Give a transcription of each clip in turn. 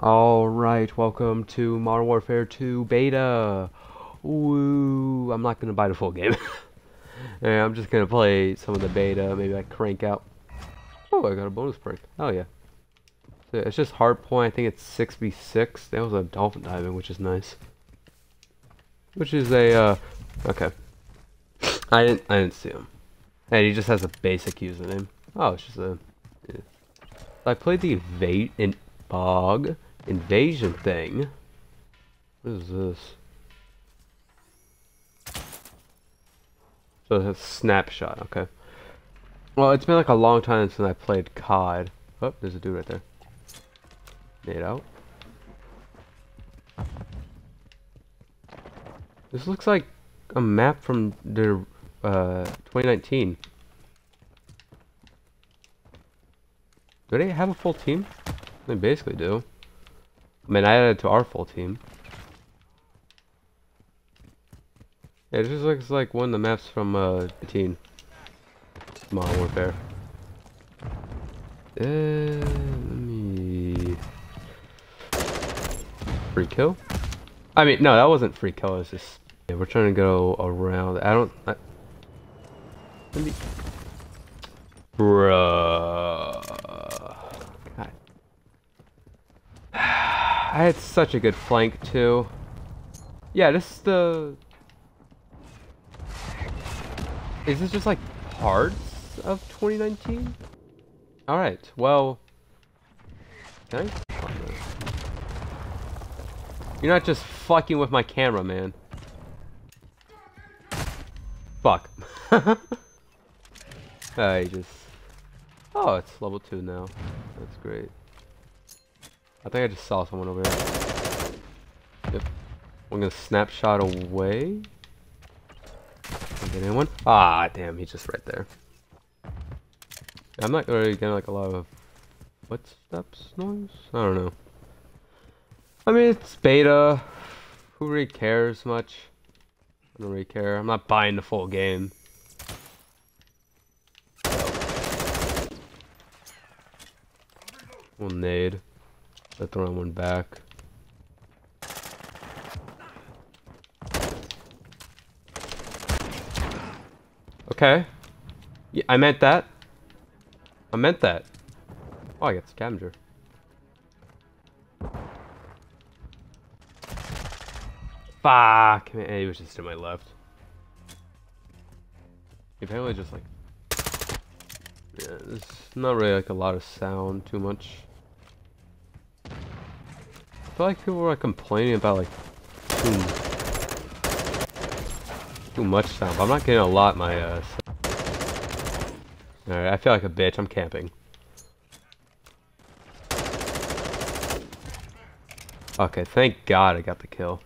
Alright, welcome to Modern Warfare 2 Beta. Woo, I'm not gonna buy the full game. yeah, I'm just gonna play some of the beta, maybe I crank out. Oh, I got a bonus perk. Oh yeah. So it's just hard point, I think it's 6v6. That was a dolphin diving, which is nice. Which is a, uh, okay. I didn't, I didn't see him. And he just has a basic username. Oh, it's just a, yeah. I played the evade in bog invasion thing. What is this? So it's a snapshot, okay. Well, it's been like a long time since I played COD. Oh, there's a dude right there. Made out. This looks like a map from the uh, 2019. Do they have a full team? They basically do. I mean, I added to our full team. Yeah, it just looks like one of the maps from uh, 18. Modern Warfare. Uh, let me... Free kill? I mean, no, that wasn't free kill. It's just yeah, we're trying to go around. I don't. I, let me. Bruh. God. I had such a good flank too. Yeah, this is the. Is this just like parts of 2019? Alright, well. Can I? You're not just fucking with my camera, man. Fuck. I just... Oh, it's level 2 now. That's great. I think I just saw someone over there. Yep. I'm gonna snapshot away. Get anyone? Ah, damn, he's just right there. I'm not really getting like a lot of footsteps noise. I don't know. I mean, it's beta. Who really cares much? I don't really care. I'm not buying the full game. One nade. The wrong one back. Okay. Yeah, I meant that. I meant that. Oh, I got scavenger. Fuck! Man, he was just to my left. Apparently just like... Yeah, there's not really like a lot of sound too much. I feel like people were like complaining about like too, too much sound, but I'm not getting a lot my uh Alright, I feel like a bitch, I'm camping. Okay, thank god I got the kill.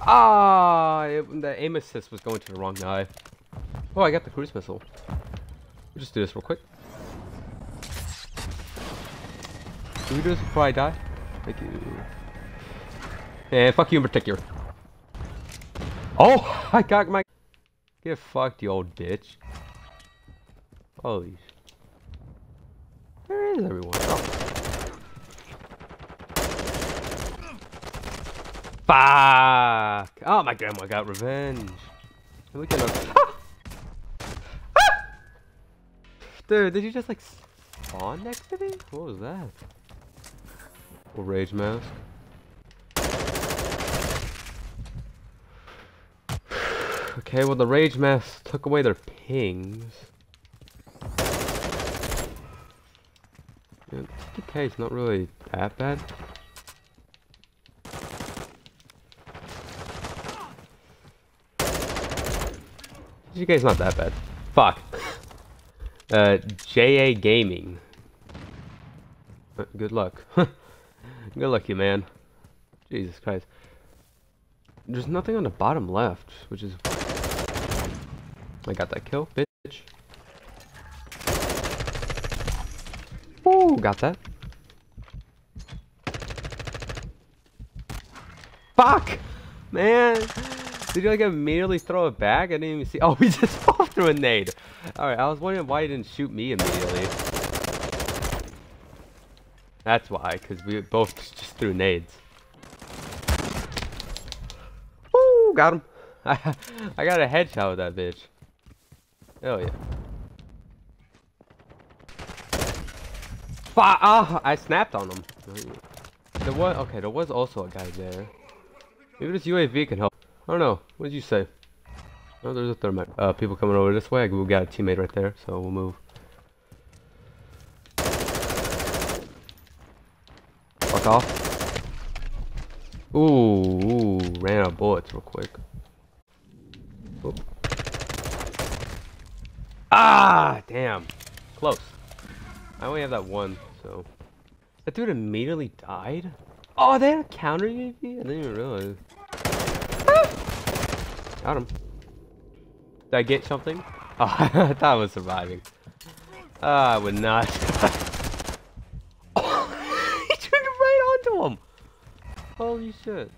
Ah, the aim assist was going to the wrong guy. Oh, I got the cruise missile. We'll just do this real quick. Can we do this before I die? Thank you. And fuck you in particular. Oh, I got my... Get fucked, you old bitch. Holy... Where is everyone? Oh. Fuck! Oh my grandma got revenge. We can. Ah! Dude, did you just like spawn next to me? What was that? Rage mask. okay, well the rage mask took away their pings. Yeah, TK is not really that bad. You guys not that bad. Fuck. Uh, JA Gaming. Uh, good luck. good luck, you man. Jesus Christ. There's nothing on the bottom left, which is... I got that kill, bitch. Ooh, got that. Fuck! Man! Did you like immediately throw it back? I didn't even see. Oh, we just both threw a nade. Alright, I was wondering why you didn't shoot me immediately. That's why, because we both just threw nades. Woo, got him. I, I got a headshot with that bitch. Hell yeah. Ah, oh, I snapped on him. There was okay. There was also a guy there. Maybe this UAV can help. I don't know. What did you say? Oh, there's a thermite. Uh, people coming over this way. We got a teammate right there, so we'll move. Fuck off. Ooh, ooh ran out of bullets real quick. Ah, damn. Close. I only have that one, so. That dude immediately died? Oh, they had a counter UAV? I didn't even realize. Got him. Did I get something? Oh, I thought I was surviving. Uh, I would not. he it right onto him! Holy shit.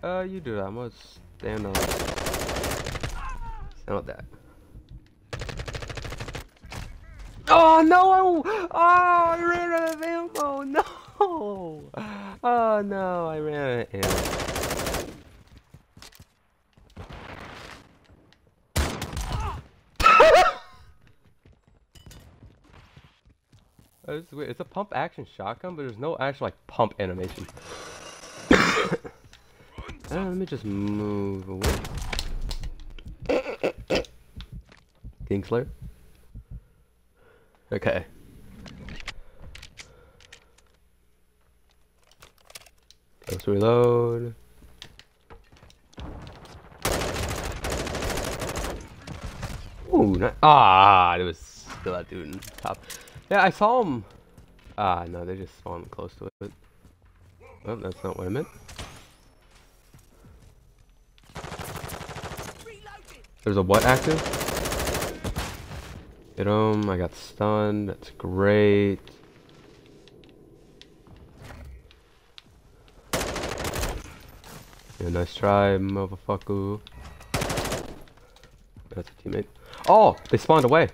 Uh, you do that. I'm gonna stand on. Stand on that. Oh no! Oh, I ran out of ammo! No! Oh no, I ran out of ammo. It's weird. It's a pump action shotgun, but there's no actual like pump animation. uh, let me just move away. Kingslayer. Okay. Let's reload. Ooh, not, ah, it was still that dude in the top. Yeah, I saw him. Ah, no, they just spawned close to it. Oh, that's not what I meant. There's a what active? Hit him, I got stunned, that's great. Yeah, nice try, motherfucker. That's a teammate. Oh, they spawned away.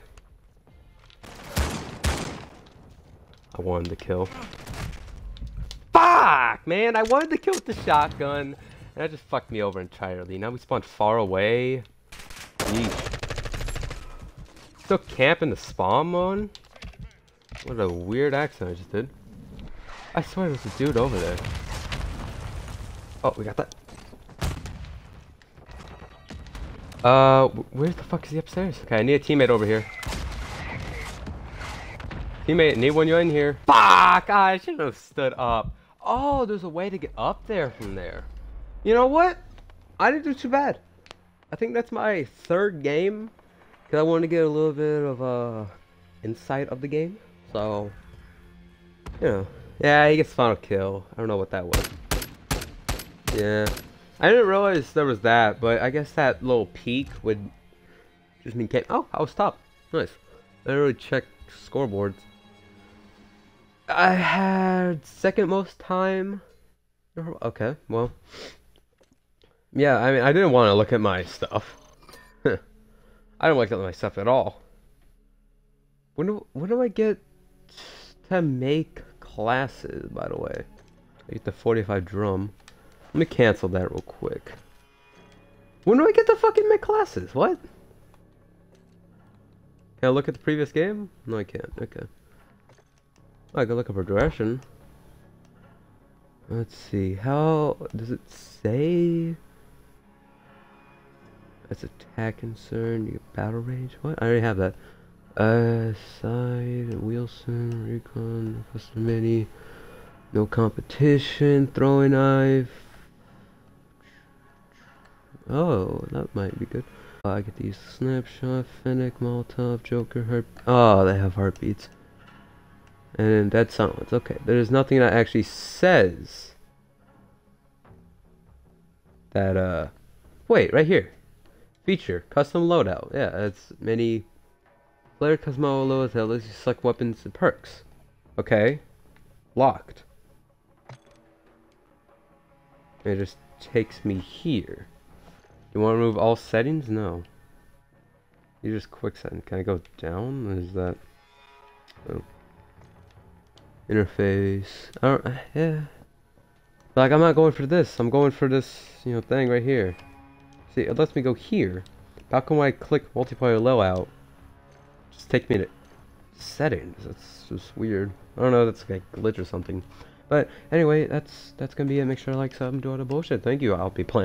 I wanted to kill. Fuck, man! I wanted to kill with the shotgun, and that just fucked me over entirely. Now we spawned far away. Yeesh. Still camping the spawn mode? What a weird accent I just did. I swear there's a dude over there. Oh, we got that. Uh, where the fuck is he upstairs? Okay, I need a teammate over here. Teammate, need one you in here. Fuck! I should have stood up. Oh, there's a way to get up there from there. You know what? I didn't do too bad. I think that's my third game. Because I wanted to get a little bit of uh, insight of the game. So, you know. Yeah, he gets final kill. I don't know what that was. Yeah. I didn't realize there was that, but I guess that little peak would just mean... Oh, I was top. Nice. I didn't really check scoreboards. I had second most time. Okay, well. Yeah, I mean, I didn't want to look at my stuff. I don't look at my stuff at all. When do, when do I get to make classes, by the way? I get the 45 drum. Let me cancel that real quick. When do I get to fucking make classes? What? Can I look at the previous game? No, I can't. Okay. I can look up progression. Let's see. How does it say? That's attack concern. You get battle range. What? I already have that. Uh, side Wilson recon custom mini. No competition. Throwing knife. Oh, that might be good. Uh, I get these snapshot, Fennec, Molotov, JOKR, heart. Oh, they have heartbeats. And dead silence. Okay, there's nothing that actually says that, uh, wait, right here. Feature, custom loadout. Yeah, it's many player custom loadout lets you select weapons and perks. Okay, locked. It just takes me here. You want to remove all settings? No. You just quick setting. Can I go down? Is that... Interface. I don't... Yeah. Like, I'm not going for this. I'm going for this, you know, thing right here. See, it lets me go here. How come I click multiplayer layout, just take me to settings? That's just weird. I don't know, that's like a glitch or something. But anyway, that's that's gonna be it. Make sure to like, sub, and do all the bullshit. Thank you. I'll be playing.